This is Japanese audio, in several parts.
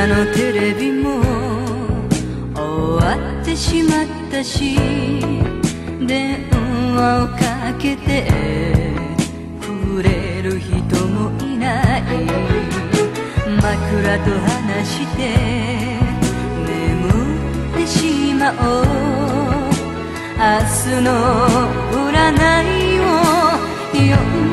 家のテレビも終わってしまったし電話をかけてくれる人もいない。枕と話して眠ってしまおう。明日の占いを読ん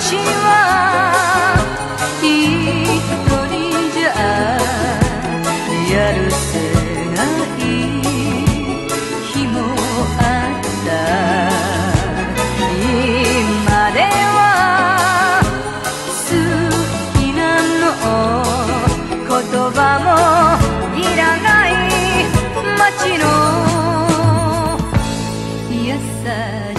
ひとりじゃやるせない日もあった今では好きなの言葉もいらない街の優しさ